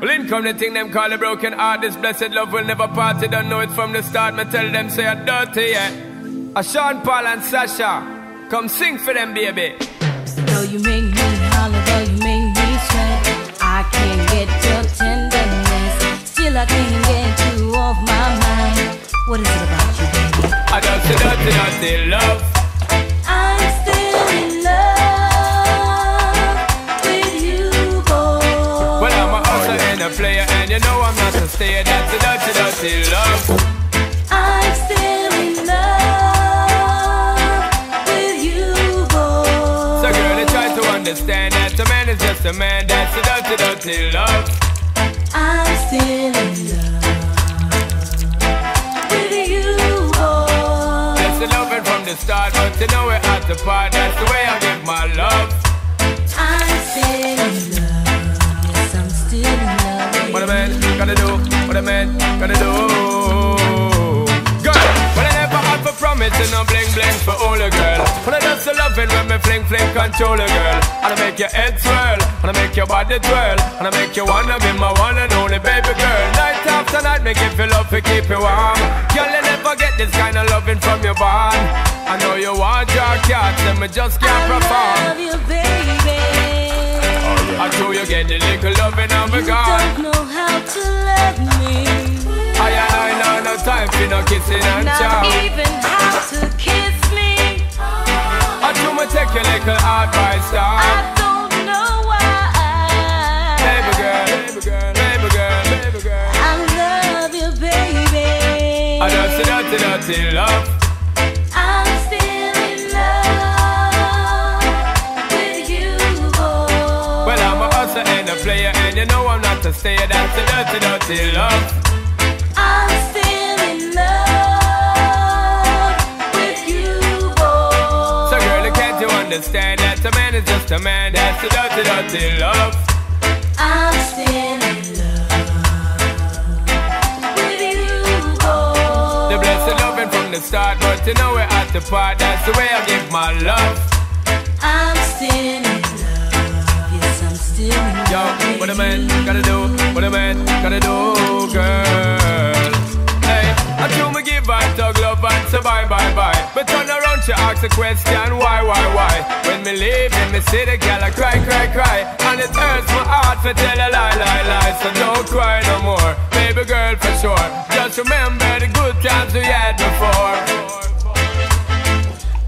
Well, in come the thing them call a broken heart. This blessed love will never part. They don't know it from the start. Me tell them say I'm dirty, yeah. A Sean Paul and Sasha, come sing for them, baby. Though you make me holler, though you make me sweat, I can't get your tenderness. Still, I can't get you off my mind. What is it about you, baby? I dirty, dirty, dirty love. I'm a stayer. Dirty, dirty love. I'm still in love with you, boy. So, girl, they try to understand that a man is just a man. That's a dirty, dirty love. I'm still in love with you, boy. That's the loving from the start, but you know we're at the part. That's the way I give my love. I'm still in love. Yes, I'm still in love. What a man gotta do, what a man gotta do. Girl, when I never had for promise and no bling bling for all a girl. When I just loving when me fling fling control a girl. And I make your head swirl, and I make your body twirl, and I make you wanna be my one and only baby girl. Night after night, give you love to keep you warm. Girl, you never get this kind of loving from your bond. I know you want your cat, and me just can't I perform. love you, baby. I know you get the little loving me You gone. don't know how to love for no kissing and Not even how to kiss me. I do me take your little advice I down. don't know why. Baby girl, baby girl, baby girl, baby girl. I love you, baby. I dirty, dirty, dirty love. I'm still in love with you, boy. Well, I'm a hustler and a player, and you know I'm not a stayer. That's the dirty, dirty love. Understand that a man is just a man? That's the dirty, dirty love. I'm still in love with you, boy. The blessed loving from the start, but you know we're at the part. That's the way I give my love. I'm still in love. Yes, I'm still in love. with what a man gotta do, say bye, bye, bye. But turn around, she ask the question, why, why, why? When me leave in me city, girl, I cry, cry, cry. And it hurts my heart to tell a lie, lie, lie. So don't cry no more, baby girl, for sure. Just remember the good times we had before.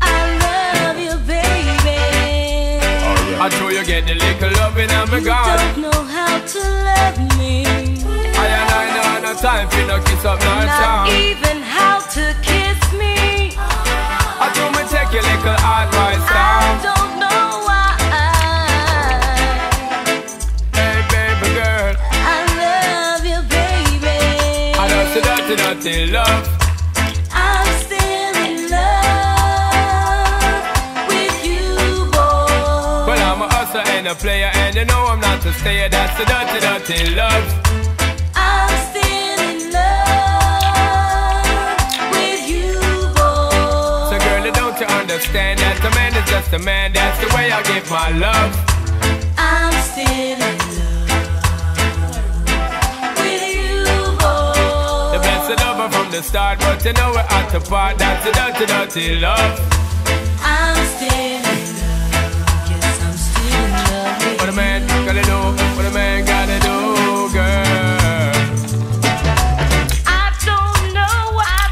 I love you, baby. I know you get the little loving and me You don't know how to love me. I and I know no time for no kiss up, no dirty, dirty love. I'm still in love with you, boy. Well, I'm a hustler and a player, and you know I'm not a stayer. That's the dirty, dirty love. I'm still in love with you, boy. So, girl, don't you understand that a man is just a man? That's the way I give my love. I'm still in love the start, but you know we're at the part. That's the dirty, dirty love. I'm still in love. Yes, I'm still in love What a man gotta do, what a man gotta do, girl. I don't know, I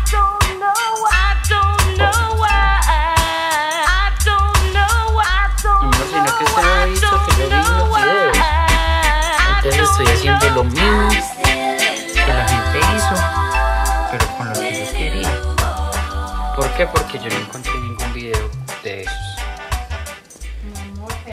qué? Porque yo no encontré ningún video de esos.